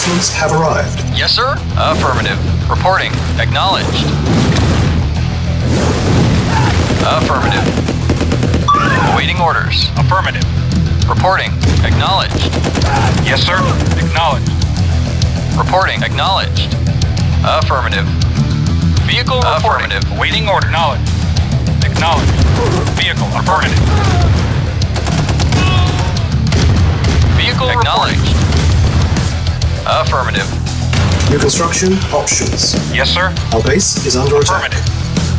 Reinforcements have arrived. Yes, sir. Affirmative. Reporting. Acknowledged. Affirmative. Awaiting orders. Affirmative. Reporting. Acknowledged. Yes, sir. Acknowledged. Reporting. Acknowledged. Affirmative. Vehicle affirmative. Awaiting order. Acknowledged. Acknowledged. Vehicle. Affirmative. Vehicle acknowledged. Affirmative. New construction options. Yes, sir. Our base is under attack.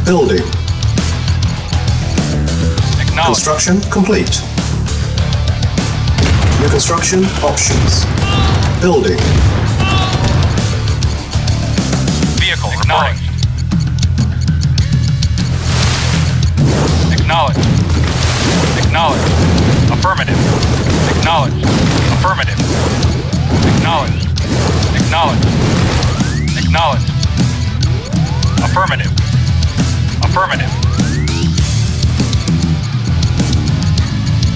Building. Acknowledged. Construction complete. New construction options. Building. Vehicle. Acknowledged. Acknowledged. Acknowledged. Affirmative. Acknowledged. Affirmative. Acknowledged. Acknowledged. Acknowledged. Affirmative. Affirmative.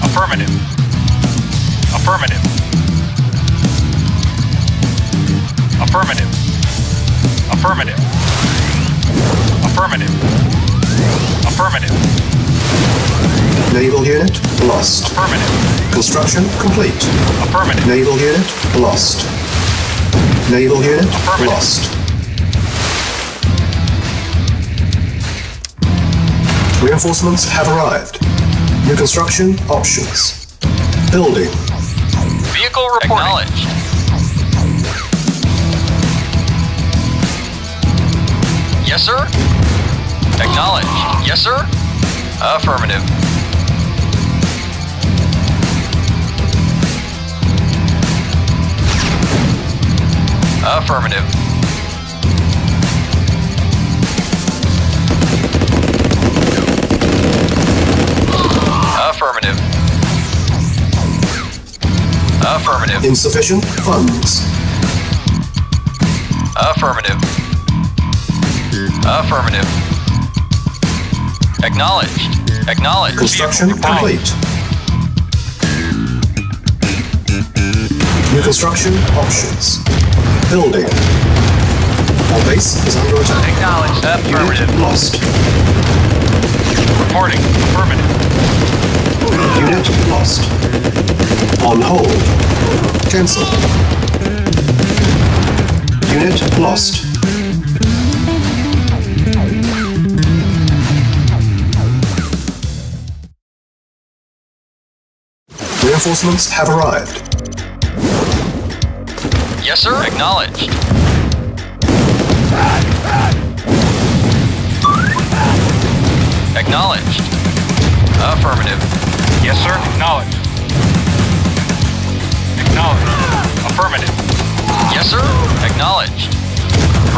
Affirmative. Affirmative. Affirmative. Affirmative. Affirmative. Affirmative. Naval unit lost. Affirmative. Construction complete. Affirmative. Naval unit lost. Naval unit lost. Reinforcements have arrived. New construction options. Building. Vehicle reporting. Acknowledged. Yes, sir. Acknowledged. Yes, sir. Affirmative. Affirmative. Affirmative. Affirmative. Insufficient funds. Affirmative. Affirmative. Acknowledged. Acknowledged. Construction complete. New construction options. Building. Our base is under attack. Acknowledged. Affirmative. Unit lost. Reporting. Affirmative. Unit lost. On hold. Cancel. Unit lost. Reinforcements have arrived. Yes, sir. Acknowledged. Acknowledged. Affirmative. Yes, sir. Acknowledged. Acknowledged. Affirmative. Yes, sir. Acknowledged.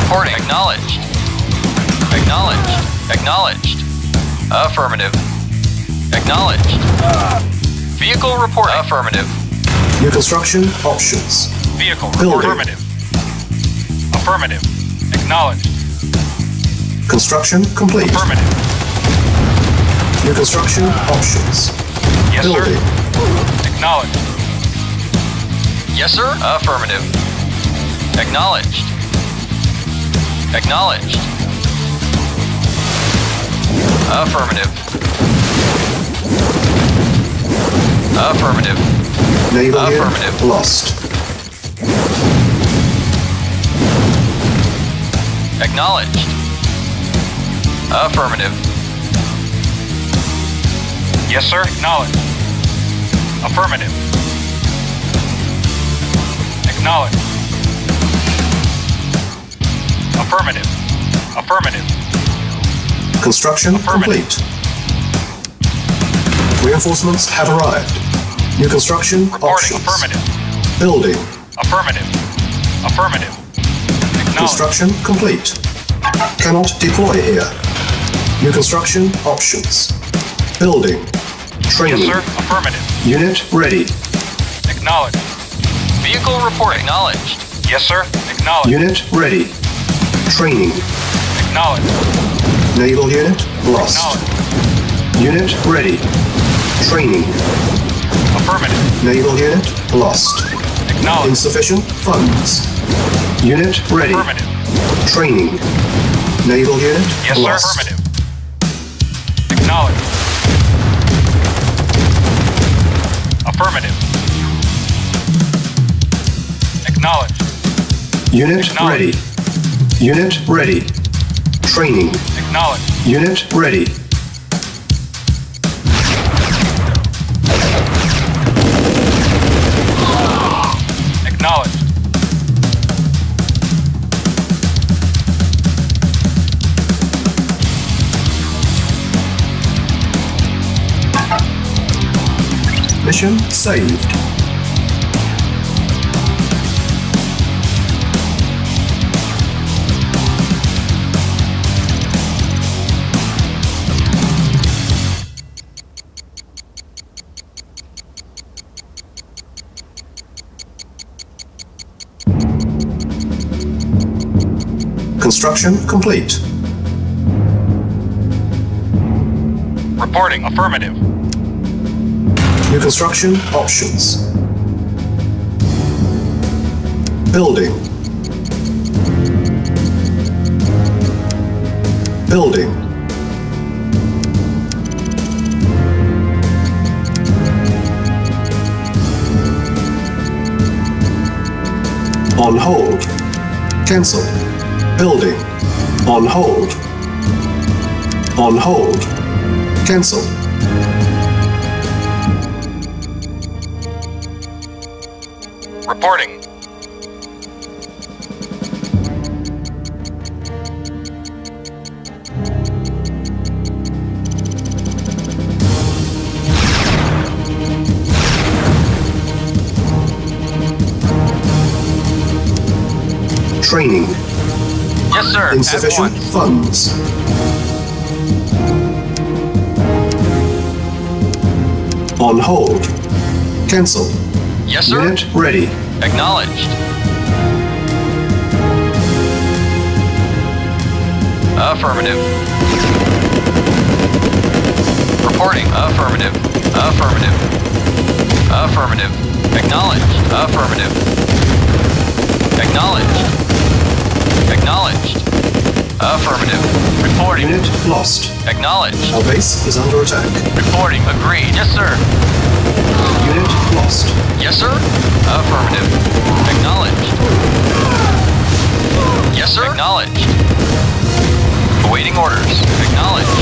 Reporting. Acknowledged. Acknowledged. Acknowledged. Affirmative. Acknowledged. Vehicle report. Affirmative. New construction options. Vehicle. Building. Affirmative. Affirmative. Acknowledged. Construction complete. Affirmative. New construction options. Yes, Building. sir. Acknowledged. Yes, sir. Affirmative. Acknowledged. Acknowledged. Affirmative. Affirmative. Naval Affirmative. lost. Acknowledged. Affirmative. Yes, sir. Acknowledged. Affirmative. Acknowledged. Affirmative. Affirmative. Construction Affirmative. complete. Reinforcements have arrived. New construction Reporting. options. Affirmative. Building. Affirmative. Affirmative. Acknowledged. Construction complete. Cannot deploy here. New construction options. Building. Yes, Training. sir. Affirmative. Unit ready. Acknowledged. Vehicle report acknowledged. Yes, sir. Acknowledged. Unit ready. Training. Acknowledged. Naval unit lost. Acknowledged. Unit ready. Training. Affirmative. Naval unit lost. Acknowledged. Insufficient funds. Unit ready. Affirmative. Training. Naval unit Yes, sir. lost. Affirmative. Acknowledged. Affirmative. Acknowledged. Unit ready. Unit ready. Training. Acknowledged. Unit ready. Mission saved. Construction complete. Reporting. Affirmative. New construction options. Building. Building. On hold. Cancel. Building. On hold. On hold. Cancel. Reporting. Training. Yes, sir. Insufficient funds. On hold. Cancel. Yes, sir. Unit ready. Acknowledged. Affirmative. Reporting. Affirmative. Affirmative. Affirmative. Acknowledged. Affirmative. Acknowledged. Acknowledged. Affirmative. Reporting. Unit lost. Acknowledged. Our base is under attack. Reporting. Agreed. Yes, sir. Lost. Yes, sir. Affirmative. Acknowledged. Yes, sir. Acknowledged. Awaiting orders. Acknowledged.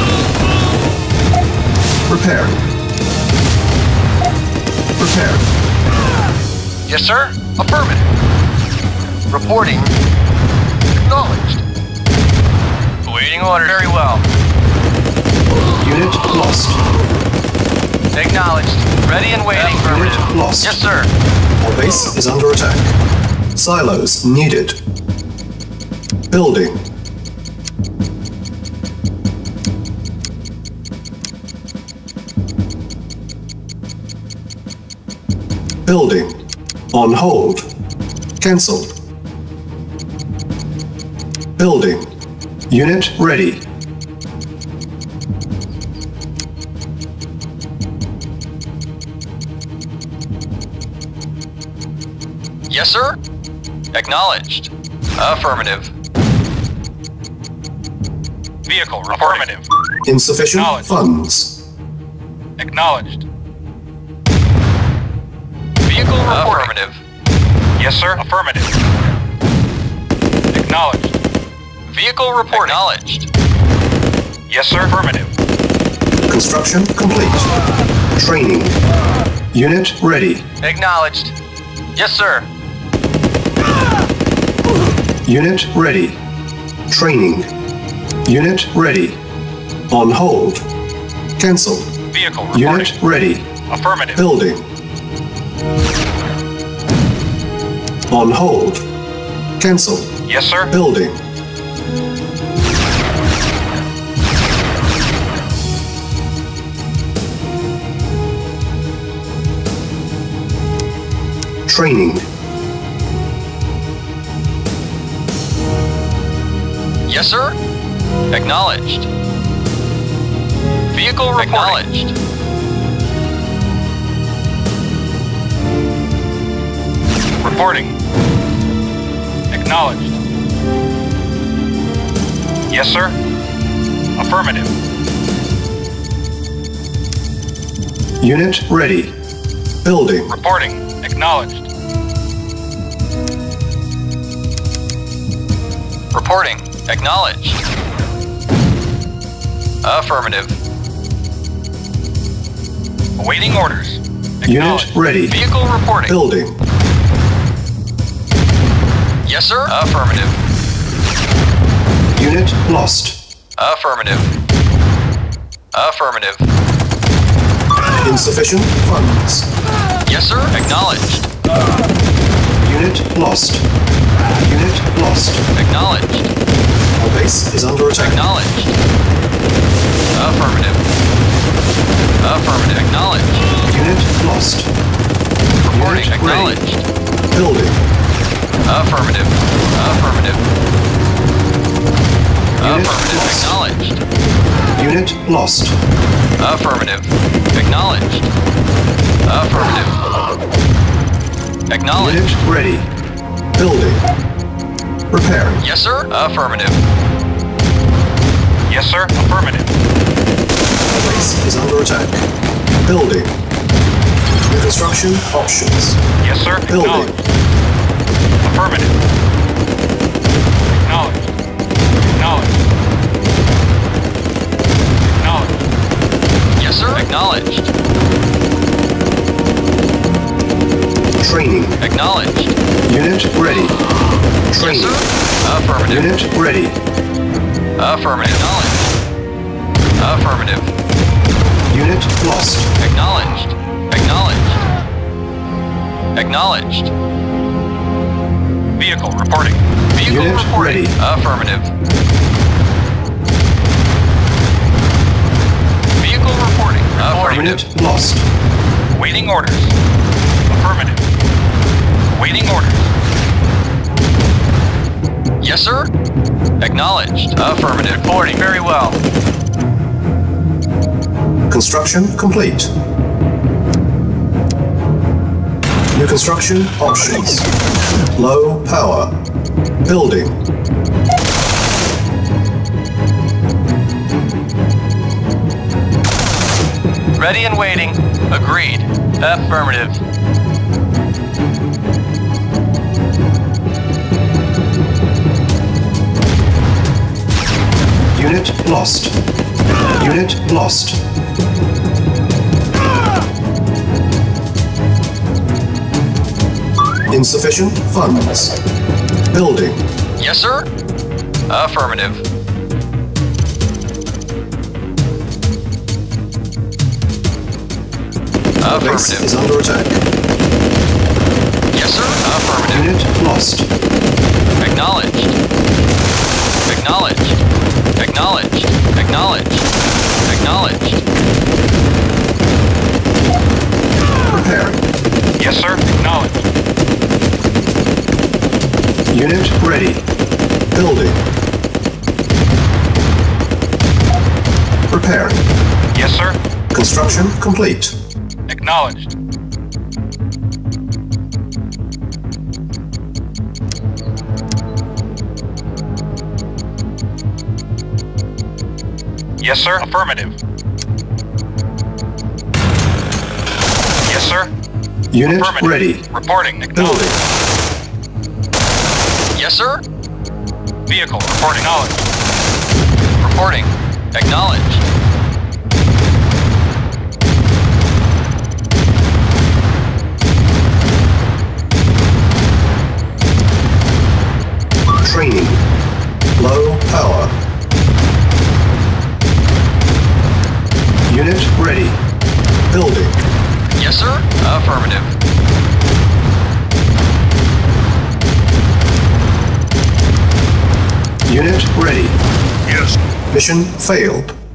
Preparing. Prepared. Yes, sir. Affirmative. Reporting. Acknowledged. Awaiting orders. Very well. Unit lost. Acknowledged. Ready and waiting. Unit lost. Yes, sir. Our base is under attack. Silos needed. Building. Building. On hold. Cancelled. Building. Unit ready. Acknowledged. Affirmative. Vehicle. Affirmative. Insufficient Acknowledged. funds. Acknowledged. Vehicle Affirmative. Yes, sir. Affirmative. Acknowledged. Vehicle report acknowledged. Yes, sir. Affirmative. Construction complete. Training. Unit ready. Acknowledged. Yes, sir. Unit ready. Training. Unit ready. On hold. Cancel. Vehicle reporting. Unit ready. Affirmative. Building. On hold. Cancel. Yes, sir. Building. Training. Yes, sir. Acknowledged. Vehicle reporting. Acknowledged. Reporting. Acknowledged. Yes, sir. Affirmative. Unit ready. Building. Reporting. Acknowledged. Reporting. Acknowledged. Affirmative. Awaiting orders. Unit ready. Vehicle reporting. Building. Yes, sir. Affirmative. Unit lost. Affirmative. Affirmative. Insufficient funds. Yes, sir. Acknowledged. Unit lost. Unit lost. Acknowledged. Base is under attack. Acknowledged. Affirmative. Affirmative. Acknowledged. Unit lost. Reporting. Unit ready. Acknowledged. Building. Affirmative. Affirmative. Unit Affirmative. lost. Acknowledged. Unit lost. Affirmative. Acknowledged. Affirmative. Acknowledged. Unit ready. Building. Repairing. Yes, sir. Affirmative. Yes, sir. Affirmative. Base is under attack. Building. New construction options. Yes, sir. Building. Affirmative. Acknowledged. Acknowledged. Acknowledged. Yes, sir. Acknowledged. Training. Acknowledged. Unit ready. Yes, Training. sir. Affirmative. Unit ready. Affirmative. Acknowledged. Affirmative. Unit lost. Acknowledged. Acknowledged. Acknowledged. Vehicle reporting. Vehicle Unit reporting. ready. Affirmative. Vehicle reporting. Affirmative. Unit lost. Waiting orders. Affirmative. Waiting orders. Yes, sir. Acknowledged. Affirmative. Reporting. Very well. Construction complete. New construction options. Low power. Building. Ready and waiting. Agreed. Affirmative. Unit lost. Unit lost. Insufficient funds. Building. Yes, sir. Affirmative. Our base is under attack. Yes, sir. Affirmative. Unit lost. Acknowledged. Acknowledged. Acknowledged. Acknowledged. Acknowledged. Preparing. Yes, sir. Acknowledged. Unit ready. Building. Preparing. Yes, sir. Construction complete. Acknowledged. Yes, sir. Affirmative. Yes, sir. Unit ready. Reporting. Acknowledged. Yes, sir. Vehicle reporting. Acknowledged. Reporting. Acknowledged. Unit ready. Yes. Mission failed.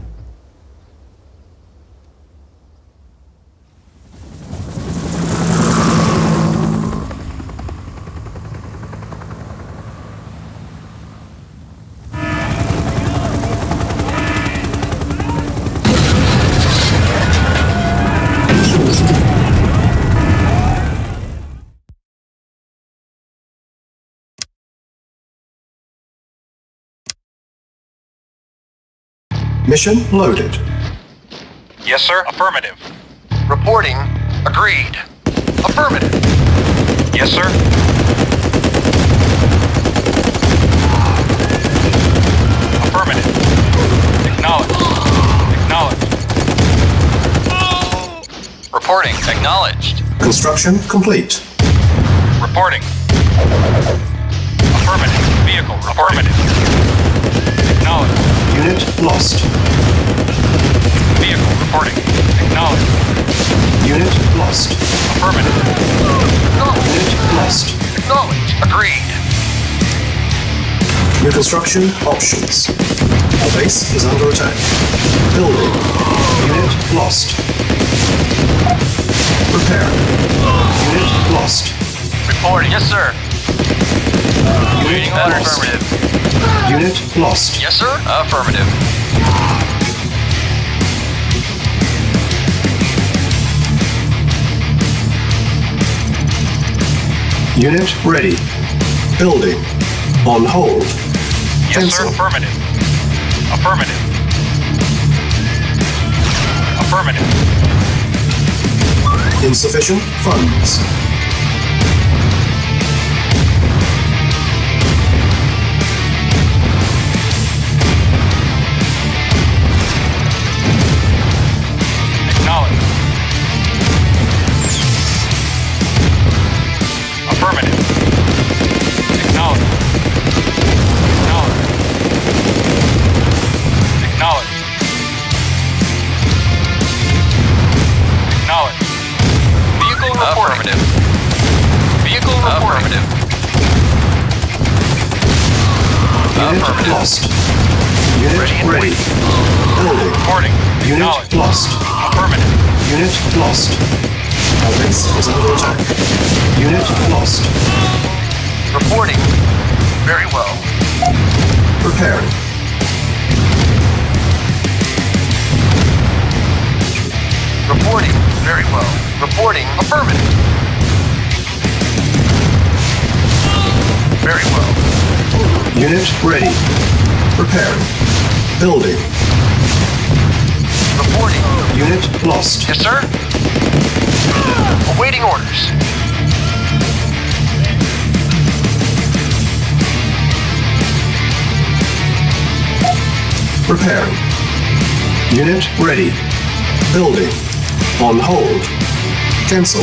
Mission loaded. Yes, sir. Affirmative. Reporting. Agreed. Affirmative. Yes, sir. Affirmative. Acknowledged. Acknowledged. Reporting. Acknowledged. Construction complete. Reporting. Affirmative. Vehicle. Affirmative. Acknowledged. Unit lost. Vehicle. Reporting. Acknowledged. Unit lost. Affirmative. Unit lost. Acknowledged. Agreed. New construction options. Our base is under attack. Building. Unit lost. Repair. Unit lost. Reporting. Yes, sir. Unit Waiting lost. Affirmative. Unit lost. Yes, sir. Affirmative. Unit ready. Building. On hold. Yes, sir. Affirmative. Affirmative. Affirmative. Insufficient funds. Reporting. Very well. Reporting. Affirmative. Very well. Unit ready. Preparing. Building. Reporting. Unit lost. Yes, sir. Awaiting orders. Preparing. Unit ready. Building. On hold. Cancel.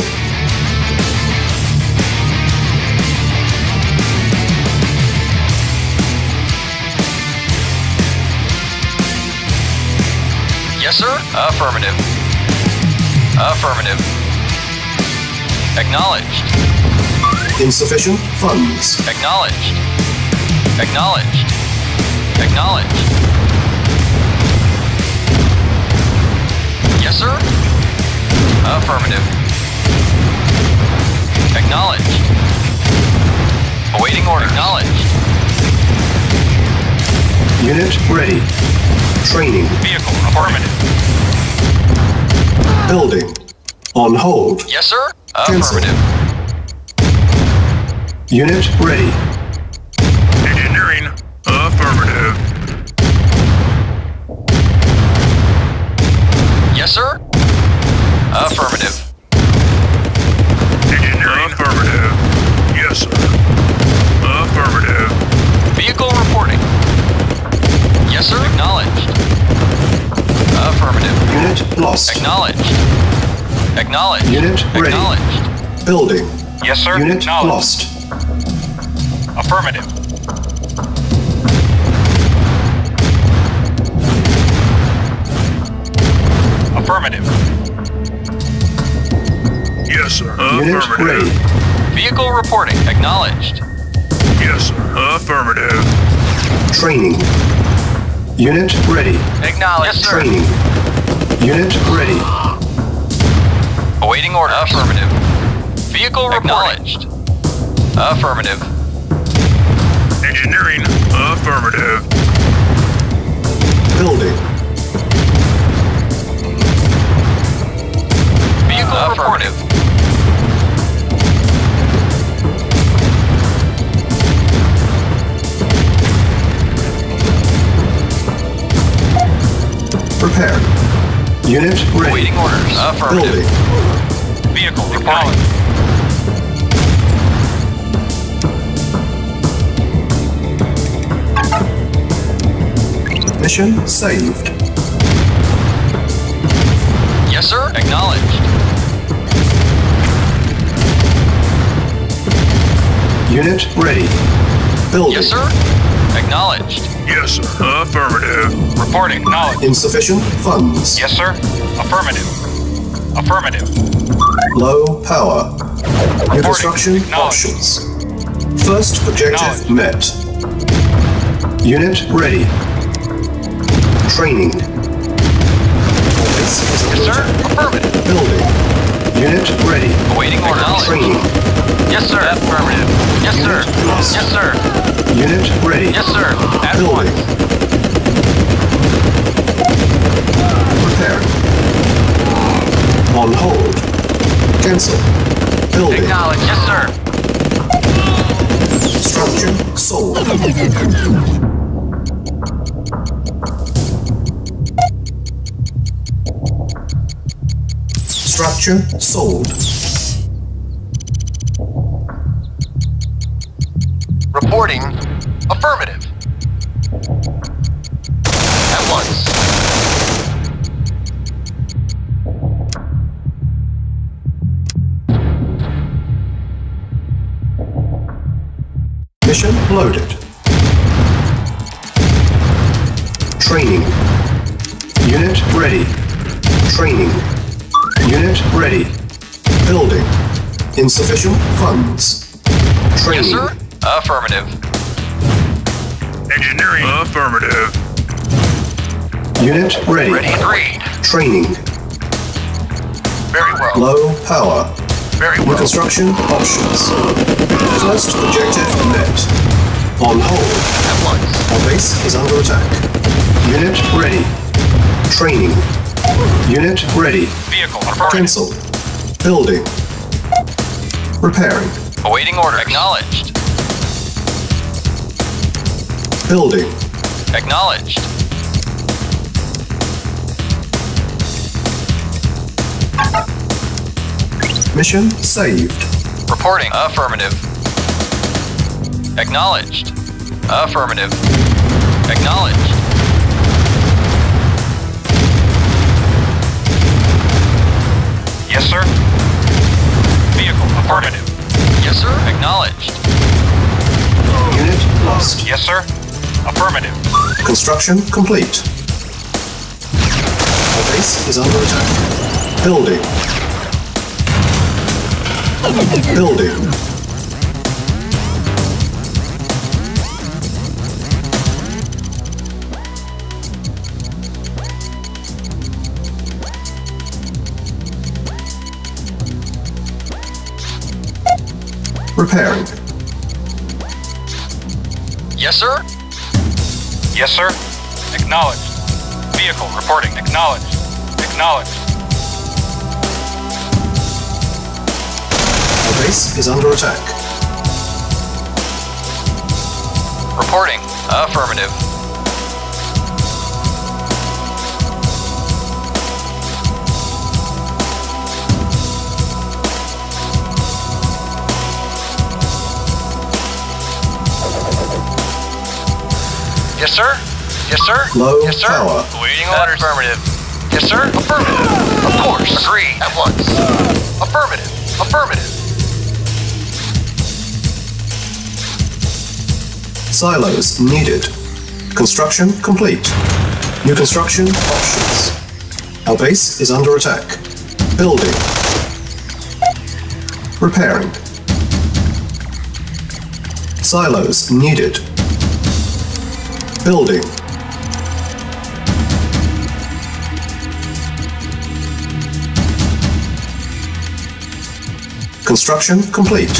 Yes, sir. Affirmative. Affirmative. Acknowledged. Insufficient funds. Acknowledged. Acknowledged. Acknowledged. Yes, sir. Affirmative. Acknowledged. Awaiting order. Acknowledged. Unit ready. Training. Vehicle. Affirmative. Building. On hold. Yes, sir. Cancel. Affirmative. Unit ready. Engineering. Affirmative. Yes, sir. Affirmative. Engineering. Affirmative. Yes, sir. Affirmative. Vehicle reporting. Yes, sir. Acknowledged. Affirmative. Unit lost. Acknowledged. Acknowledged. Unit ready. Acknowledged. Building. Yes, sir. Unit lost. Affirmative. Affirmative. Yes, sir. Affirmative. Vehicle reporting. Acknowledged. Yes, sir. Affirmative. Training. Unit ready. Acknowledged. Yes, sir. Training. Unit ready. Awaiting orders. Affirmative. Vehicle acknowledged. Affirmative. Engineering. Affirmative. Building. Affirmative. Prepared. Unit ready. Awaiting orders. Affirmative. Building. Vehicle reporting. Mission saved. Yes, sir. Acknowledged. Unit ready. Building. Yes, sir. Acknowledged. Yes, sir. Affirmative. Reporting. Acknowledged. Insufficient funds. Yes, sir. Affirmative. Affirmative. Low power. New construction Acknowledged. options. First objective met. Unit ready. Training. Base is Yes, sir. Affirmative. Building. Unit ready. Awaiting orders. Training. Yes, sir. Affirmative. Yes, sir. Lost. Yes, sir. Unit ready. Yes, sir. At Building. once. Preparing. On hold. Cancel. Building. Acknowledged. Yes, sir. Structure sold. Structure sold. Reporting. Unit ready. Ready. Training. Very well. Low power. Very well. construction options. First objective met. On hold. At once. Our base is under attack. Unit ready. Training. Unit ready. Vehicle affirmative. Cancel. Building. Repairing. Awaiting order. Acknowledged. Building. Acknowledged. Mission saved. Reporting. Affirmative. Acknowledged. Affirmative. Acknowledged. Yes, sir. Vehicle affirmative. Yes, sir. Acknowledged. Unit lost. Yes, sir. Affirmative. Construction complete. Our base is under attack. Building. Building. Repairing. Yes, sir. Yes, sir. Acknowledged. Vehicle reporting. Acknowledged. Acknowledged. Base is under attack. Reporting. Affirmative. Yes, sir. Yes, sir. Low yes, sir. power. Awaiting orders. Affirmative. Yes, sir. Affirmative. Of course. Agree. At once. Affirmative. Affirmative. Silos needed. Construction complete. New construction options. Our base is under attack. Building. Repairing. Silos needed. Building. Construction complete.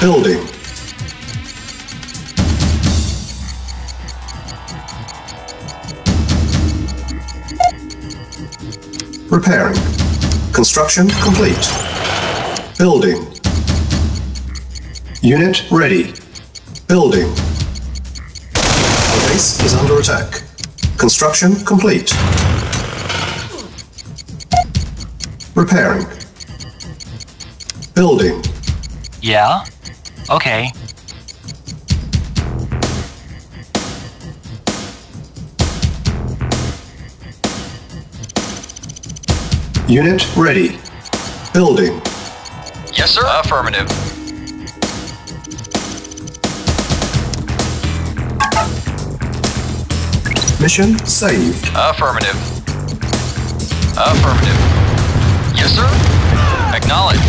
Building. Repairing. Construction complete. Building. Unit ready. Building. Our base is under attack. Construction complete. Repairing. Building. Yeah? Okay. Unit ready. Building. Yes, sir. Affirmative. Mission saved. Affirmative. Affirmative. Yes, sir. Acknowledge.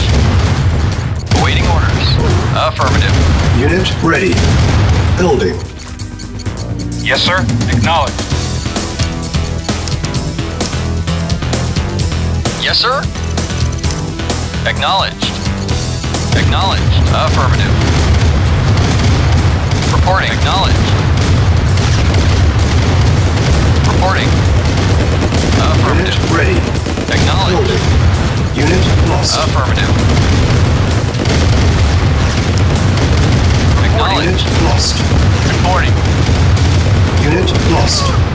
Awaiting orders. Affirmative. Unit ready. Building. Yes, sir. Acknowledge. Yes, sir. Acknowledged. Acknowledged. Affirmative. Reporting. Acknowledged. Reporting. Affirmative. Unit ready. Acknowledged. Building. Unit lost. Affirmative. Unit Acknowledged. lost. Reporting. Unit lost.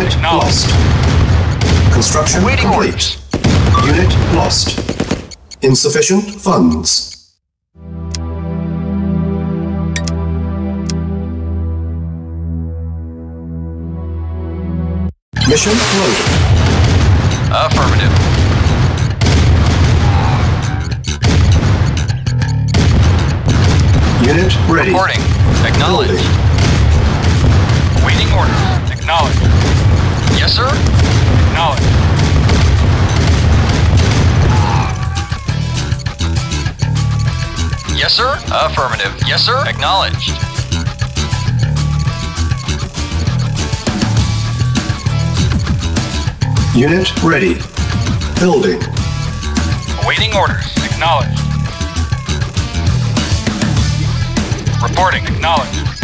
Unit lost. Construction Awaiting complete. Unit lost. Insufficient funds. Mission loaded. Affirmative. Unit ready. Reporting. Acknowledged. Waiting orders. Acknowledge. Yes, sir. Acknowledge. Yes, sir. Affirmative. Yes, sir. Acknowledged. Unit ready. Building. Awaiting orders. Acknowledged. Reporting. Acknowledge.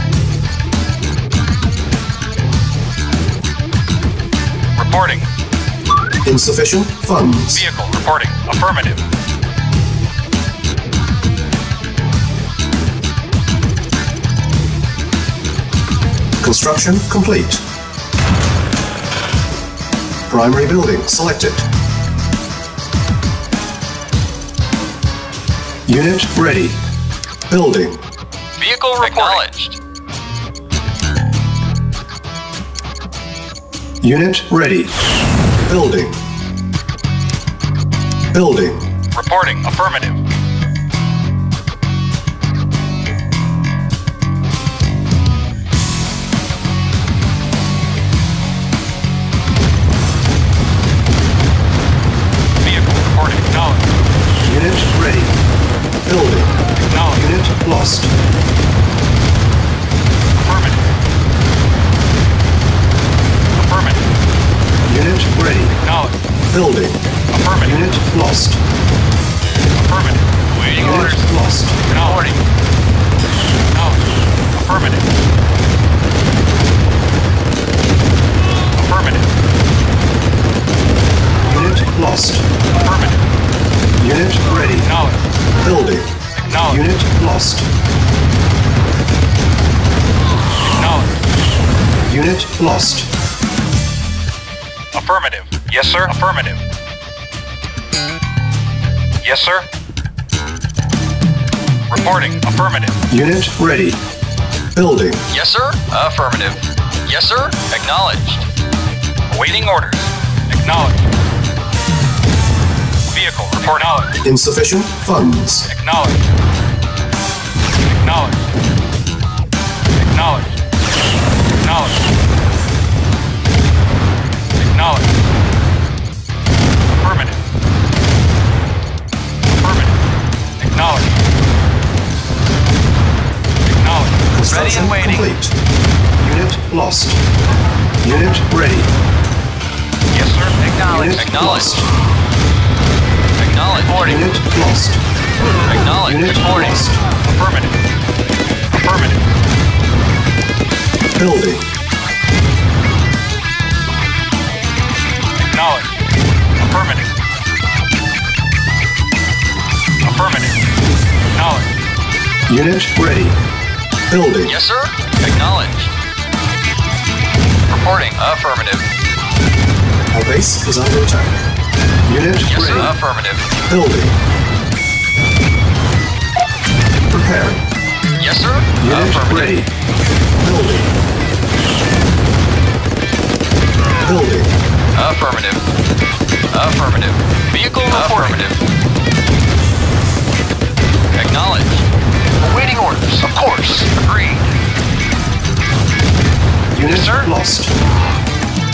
Reporting. Insufficient funds. Vehicle reporting. Affirmative. Construction complete. Primary building selected. Unit ready. Building. Vehicle acknowledged. Unit ready. Building. Building. Reporting. Affirmative. Vehicle reporting. Acknowledge. Unit ready. Building. Acknowledge. Unit lost. Building. Affirmative. Unit lost. Affirmative. Waiting Unit orders. lost. Acknowledge. Acknowledge. Affirmative. Affirmative. Unit lost. Affirmative. Unit ready. Acknowledge. Building. Acknowledge. Unit lost. Acknowledge. Unit lost. Affirmative. Yes, sir. Affirmative. Yes, sir. Reporting. Affirmative. Unit ready. Building. Yes, sir. Affirmative. Yes, sir. Acknowledged. Awaiting orders. Acknowledged. Vehicle report knowledge. Insufficient funds. Acknowledged. Acknowledge. Acknowledge. Acknowledge. Lost. Unit ready. Yes, sir. Acknowledge. Unit Acknowledge. lost. Acknowledge. Reporting. Unit lost. Acknowledge. Unit Reporting. lost. Affirmative. Affirmative. Building. Acknowledge. Affirmative. Affirmative. Acknowledge. Unit ready. Building. Yes, sir. Acknowledged. Reporting. Affirmative. Our base is under attack. Unit Yes, sir. ready. Affirmative. Building. Preparing. Yes, sir. Unit ready. Building. Building. Affirmative. Affirmative. Vehicle affirmative. Acknowledge. Awaiting orders. Of course. Agreed. Unit sir. lost.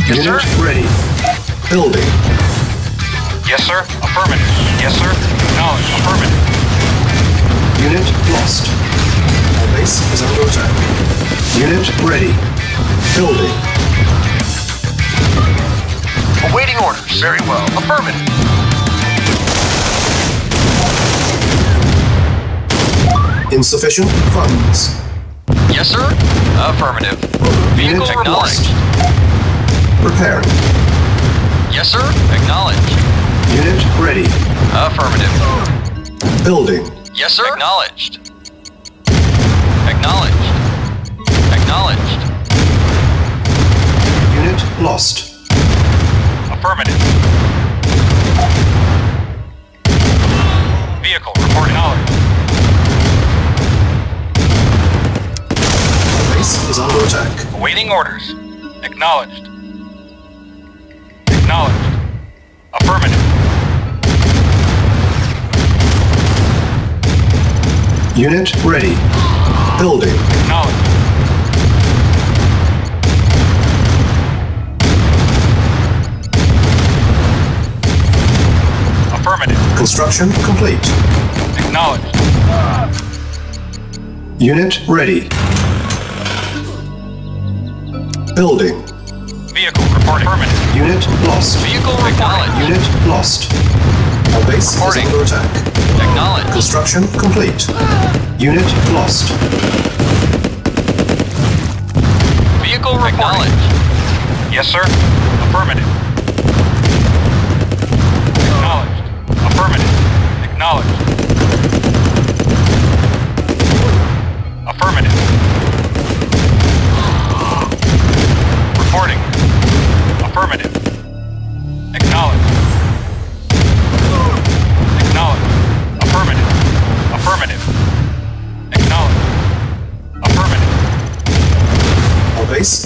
Yes, Unit sir. ready. Building. Yes, sir. Affirmative. Yes, sir. Acknowledge. Affirmative. Unit lost. Our base is under attack. Unit ready. Building. Awaiting orders. Very well. Affirmative. Insufficient funds. Yes, sir. Affirmative. Vehicle Unit acknowledged. Repairing. Yes, sir. Acknowledged. Unit ready. Affirmative. Building. Yes, sir. Acknowledged. Acknowledged. Acknowledged. Unit lost. Affirmative. Vehicle reporting knowledge. Is under attack. Awaiting orders. Acknowledged. Acknowledged. Affirmative. Unit ready. Building. Acknowledged. Affirmative. Construction complete. Acknowledged. Unit ready. Building. Vehicle reporting. Affirmative. Unit lost. Vehicle acknowledged. Unit lost. Our base Reporting. is under attack. Acknowledged. Construction complete. Unit lost. Vehicle acknowledged. Yes, sir. Affirmative. Acknowledged. Affirmative. Acknowledged.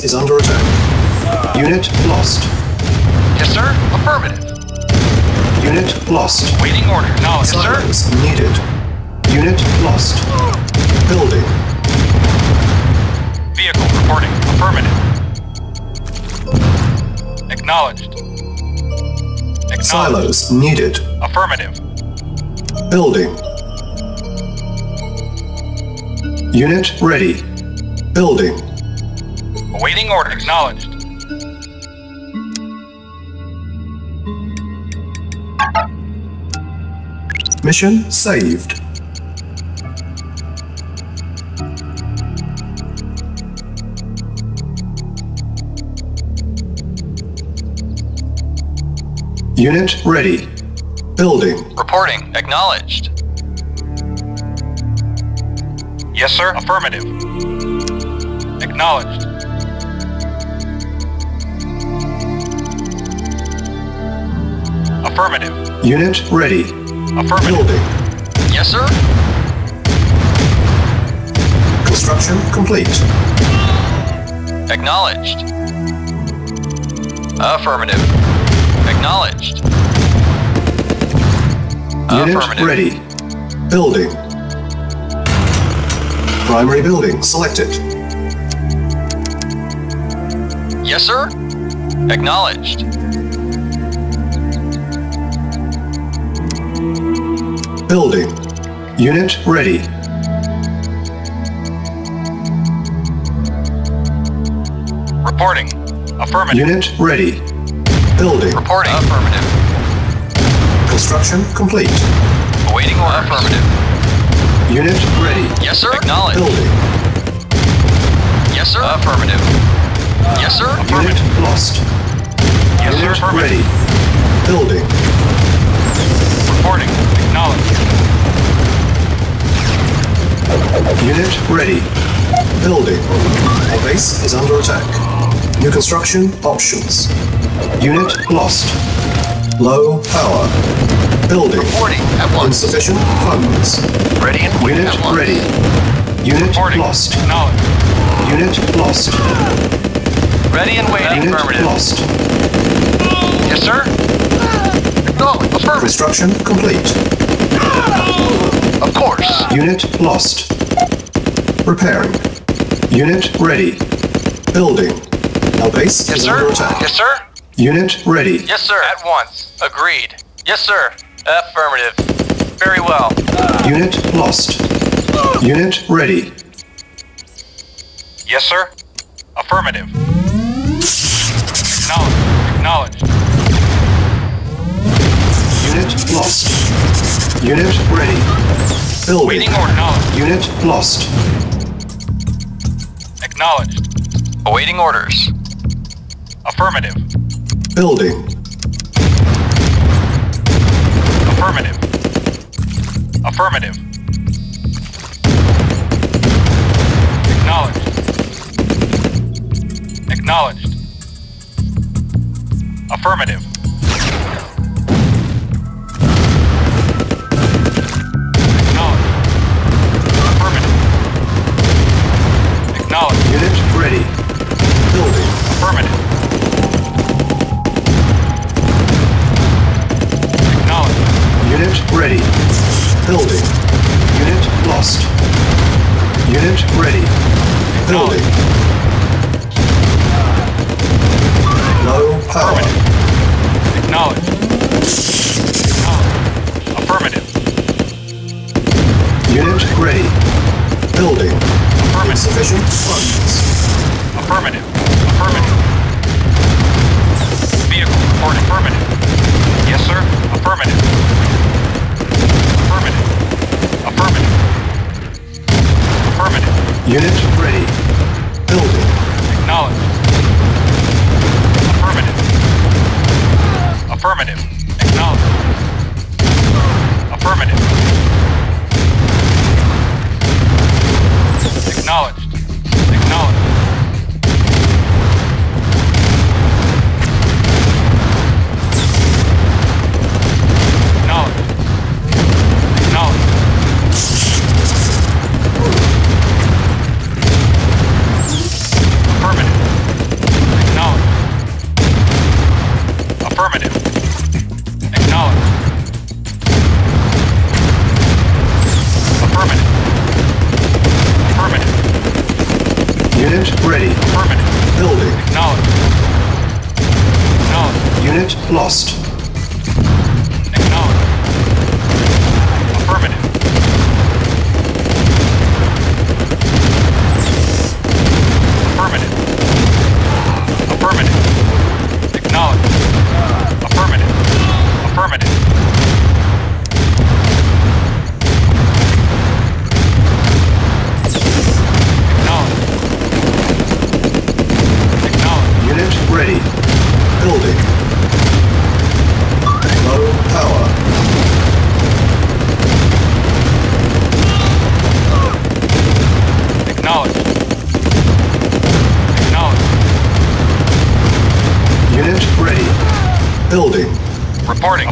Is under attack. Unit lost. Yes, sir. Affirmative. Unit lost. Waiting order. Acknowledged. Yes, sir. Needed. Unit lost. Building. Vehicle reporting. Affirmative. Acknowledged. Acknowledged. Silos needed. Affirmative. Building. Unit ready. Building. Awaiting order. Acknowledged. Mission saved. Unit ready. Building. Reporting. Acknowledged. Yes, sir. Affirmative. Acknowledged. Affirmative. Unit ready. Affirmative. Building. Yes, sir. Construction complete. Acknowledged. Affirmative. Acknowledged. Unit Affirmative. ready. Building. Primary building selected. Yes, sir. Acknowledged. Building. Unit ready. Reporting. Affirmative. Unit ready. Building. Reporting. Affirmative. Construction complete. Awaiting order. Affirmative. Unit ready. Yes, sir. Acknowledged. Building. Yes, sir. Affirmative. Yes, sir. Unit lost. Yes, sir. Affirmative. ready. Building. Reporting. Acknowledged. Unit ready. Building. Our base is under attack. New construction options. Unit lost. Low power. Building. Reporting at once. Insufficient funds. Ready and waiting Unit ready. Unit Reporting. lost. Acknowledged. Unit lost. Ready and waiting. Unit Affirmative. lost. Yes, sir. Acknowledged. Affirmative. Construction complete. Of course. Unit lost. Repairing. Unit ready. Building. Our base Yes, is sir. under attack. Yes, sir. Unit ready. Yes, sir. At once. Agreed. Yes, sir. Affirmative. Very well. Unit lost. Unit ready. Yes, sir. Affirmative. Acknowledged. Acknowledged. Unit lost. Unit ready. Building. Waiting order. Acknowledged. Unit lost. Acknowledged. Awaiting orders. Affirmative. Building. Affirmative. Affirmative. Acknowledged. Acknowledged. Affirmative. Lost.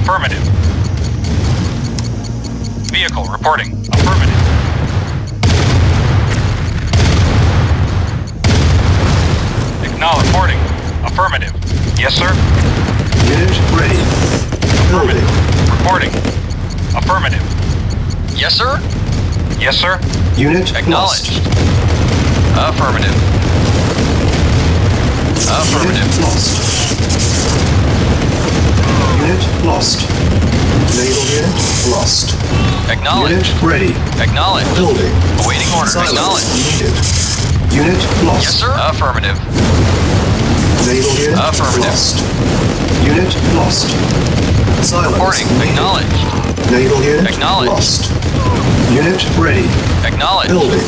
Affirmative. Vehicle reporting. Affirmative. Acknowledge. Reporting. Affirmative. Yes, sir. Unit ready. Affirmative. Reporting. Affirmative. Yes, sir. Yes, sir. Unit Acknowledged. lost. Affirmative. Affirmative. Unit lost. Unit lost. Naval unit lost. Acknowledged. Unit ready. Acknowledged. Building. Awaiting orders. Silos Acknowledged. needed. Unit lost. Yes, sir. Affirmative. Naval unit Affirmative. lost. Unit lost. Silos Reporting. needed. Acknowledged. Naval unit Acknowledged. lost. Unit ready. Acknowledged. Building.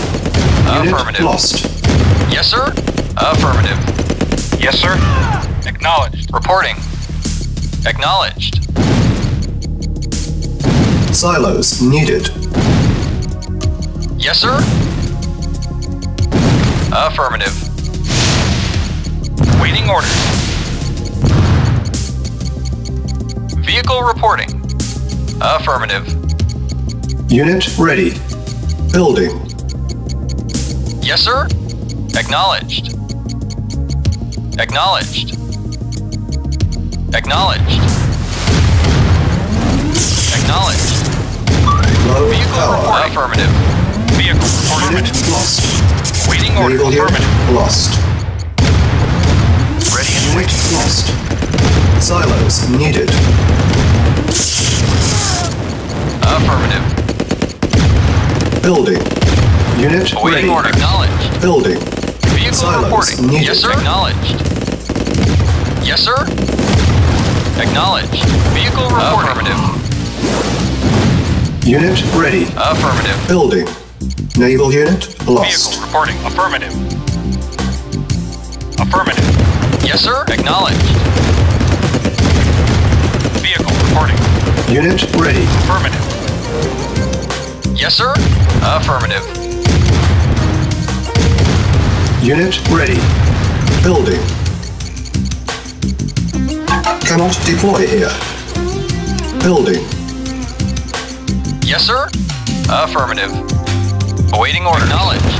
Unit Affirmative. lost. Yes, sir. Affirmative. Yes, sir. Acknowledged. Reporting. Acknowledged. Silos needed. Yes, sir. Affirmative. Waiting orders. Vehicle reporting. Affirmative. Unit ready. Building. Yes, sir. Acknowledged. Acknowledged. Acknowledged. Acknowledged. Low Vehicle power. reporting. Affirmative. Vehicle reporting. Unit lost. Waiting orders. Naval unit Affirmative. lost. Ready and Unit waiting. lost. Silos needed. Affirmative. Building. Unit Awaiting ready. order. Acknowledged. Building. Vehicle Silos reporting. needed. Yes, sir. Acknowledged. Yes, sir. Acknowledged. Vehicle reporting. Affirmative. Unit ready. Affirmative. Building. Naval unit lost. Vehicle reporting. Affirmative. Affirmative. Yes, sir. Acknowledged. Vehicle reporting. Unit ready. Affirmative. Yes, sir. Affirmative. Unit ready. Building. Cannot deploy here. Building. Yes, sir. Affirmative. Awaiting order. Acknowledged.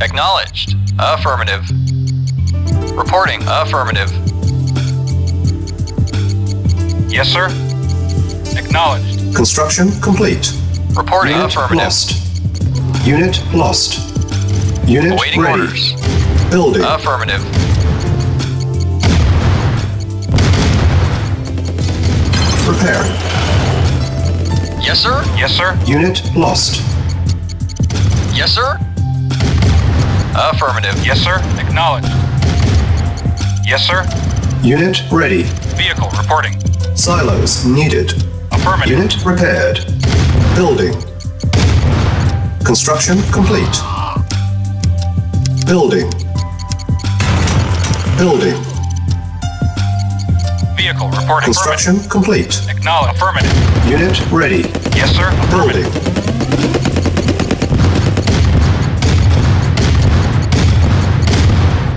Acknowledged. Affirmative. Reporting. Affirmative. Yes, sir. Acknowledged. Construction complete. Reporting. Unit Affirmative. lost. Unit lost. Unit Awaiting ready. orders. Building. Affirmative. Preparing. Yes, sir. Yes, sir. Unit lost. Yes, sir. Affirmative. Yes, sir. Acknowledged. Yes, sir. Unit ready. Vehicle reporting. Silos needed. Affirmative. Unit repaired. Building. Construction complete. Building. Building. Vehicle reporting. Construction complete. Acknowledged. Affirmative. Unit ready. Yes, sir. Building. Affirmative.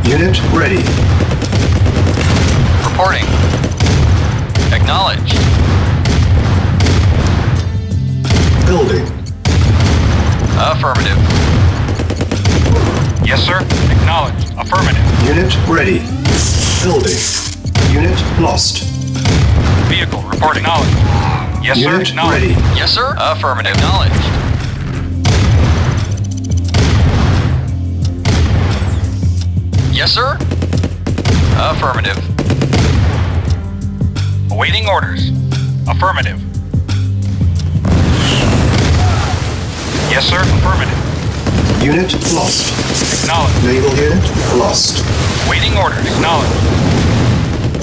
Unit ready. Reporting. Acknowledged. Building. Affirmative. Yes, sir. Acknowledged. Affirmative. Unit ready. Building. Unit lost. Vehicle reporting. Acknowledged. Yes, sir. Unit Acknowledged. ready. Yes, sir. Affirmative. Acknowledged. Yes, sir. Affirmative. Awaiting orders. Affirmative. Yes, sir. Affirmative. Unit lost. Acknowledged. Naval unit lost. Waiting orders. Acknowledged.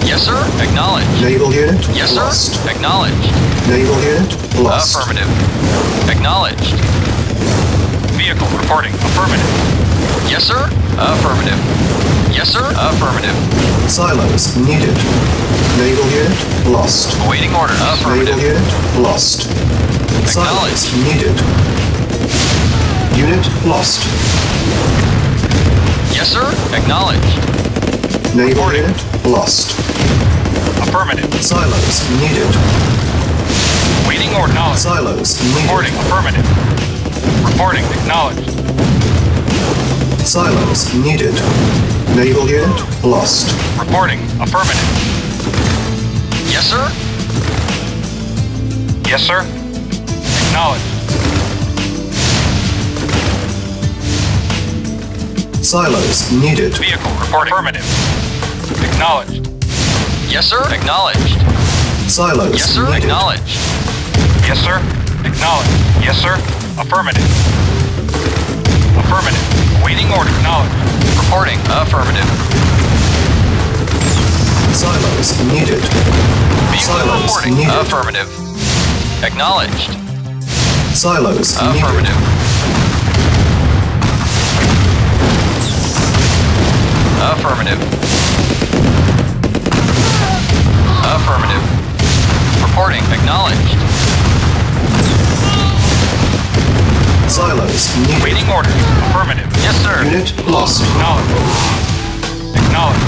Yes, sir. Acknowledged. Naval unit Yes, sir. lost. Acknowledged. Naval unit lost. Affirmative. Acknowledged. Vehicle reporting. Affirmative. Yes, sir. Affirmative. Yes, sir. Affirmative. Silos needed. Naval unit lost. Awaiting. Naval Affirmative. unit lost. Silos needed. Unit lost. Yes, sir. Acknowledged. Naval unit lost. Affirmative. Silos needed. Waiting order. Acknowledged. Silos Reporting. Affirmative. Reporting. Acknowledged. Silos needed. Naval unit lost. Reporting. Affirmative. Yes, sir. Yes, sir. Acknowledged. Silos needed. Vehicle reporting. Affirmative. Acknowledged. Yes, sir. Acknowledged. Silos Yes, sir. needed. Acknowledged. Yes, sir. Acknowledged. Yes, sir. Affirmative. Affirmative. Awaiting order. Acknowledged. Reporting. Affirmative. Silos needed. Vehicle Silos reporting. needed. Affirmative. Acknowledged. Silos needed. Affirmative. Affirmative. Reporting. Acknowledged. Silos needed. Awaiting order. Affirmative. Yes, sir. Unit lost. Acknowledged. Acknowledged.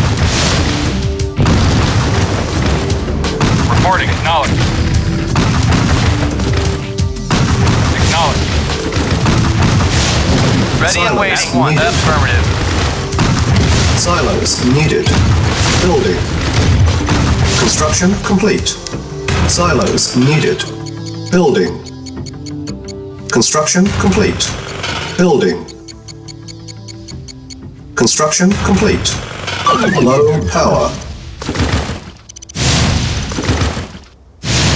Reporting. Acknowledged. Acknowledged. Ready and waiting. One. Affirmative. Silos needed. Building. Construction complete. Silos needed. Building. Construction complete. Building. Construction complete. Low power.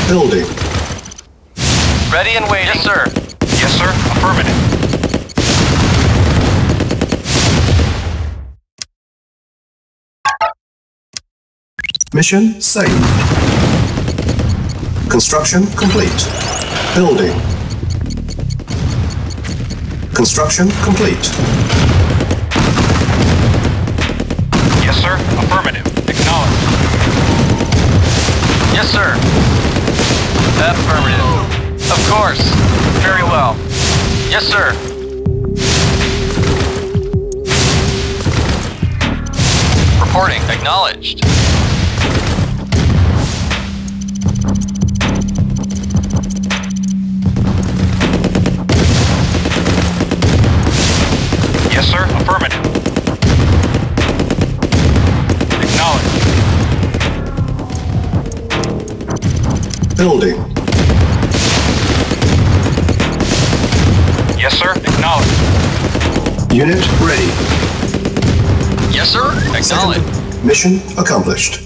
Building. Ready and waiting. Yes, sir. Yes, sir. Affirmative. Mission saved. Construction complete. Building. Construction complete. Yes, sir. Affirmative. Acknowledged. Yes, sir. Affirmative. Of course. Very well. Yes, sir. Reporting. Acknowledged. Building. Yes, sir. Acknowledged. Unit ready. Yes, sir. Acknowledged. Mission accomplished.